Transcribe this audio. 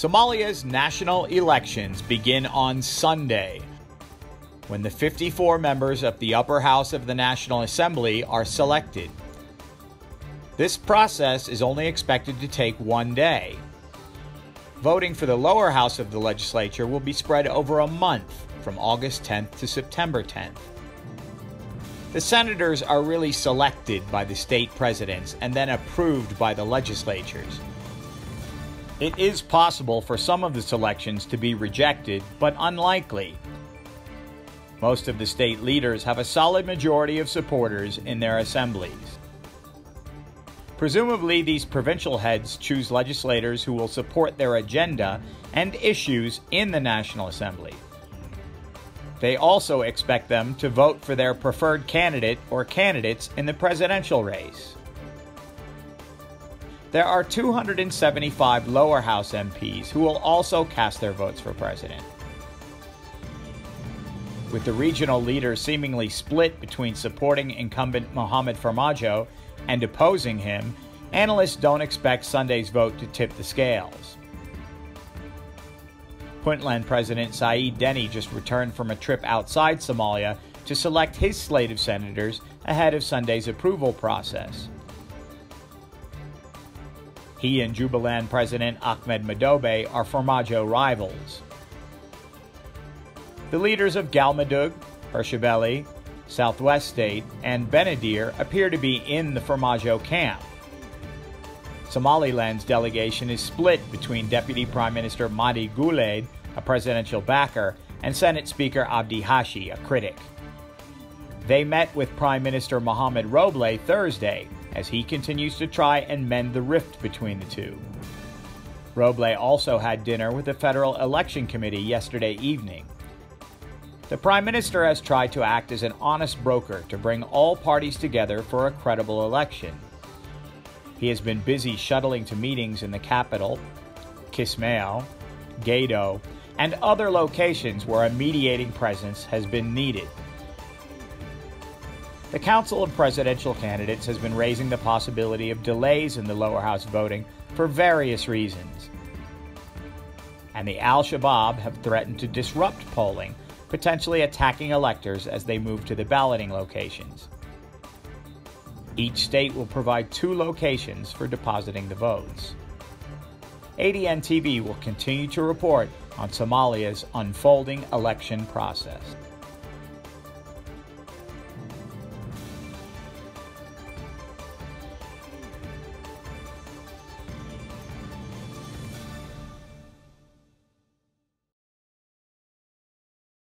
Somalia's national elections begin on Sunday, when the 54 members of the upper house of the National Assembly are selected. This process is only expected to take one day. Voting for the lower house of the legislature will be spread over a month from August 10th to September 10th. The senators are really selected by the state presidents and then approved by the legislatures. It is possible for some of the selections to be rejected, but unlikely. Most of the state leaders have a solid majority of supporters in their assemblies. Presumably, these provincial heads choose legislators who will support their agenda and issues in the National Assembly. They also expect them to vote for their preferred candidate or candidates in the presidential race. There are 275 lower house MPs who will also cast their votes for president. With the regional leaders seemingly split between supporting incumbent Mohamed Farmajo and opposing him, analysts don't expect Sunday's vote to tip the scales. Puntland President Saeed Deni just returned from a trip outside Somalia to select his slate of senators ahead of Sunday's approval process. He and Jubaland President Ahmed Madobe are Farmajo rivals. The leaders of Galmudug, Hirshabelle, Southwest State, and Benadir appear to be in the Farmajo camp. Somaliland's delegation is split between Deputy Prime Minister Mahdi Guleid, a presidential backer, and Senate Speaker Abdi Hashi, a critic. They met with Prime Minister Mohamed Roble Thursday as he continues to try and mend the rift between the two. Roble also had dinner with the Federal Election Committee yesterday evening. The Prime Minister has tried to act as an honest broker to bring all parties together for a credible election. He has been busy shuttling to meetings in the capital, Kismayo, Gedo, and other locations where a mediating presence has been needed. The Council of Presidential Candidates has been raising the possibility of delays in the lower house voting for various reasons. And the Al Shabaab have threatened to disrupt polling, potentially attacking electors as they move to the balloting locations. Each state will provide two locations for depositing the votes. ADN TV will continue to report on Somalia's unfolding election process.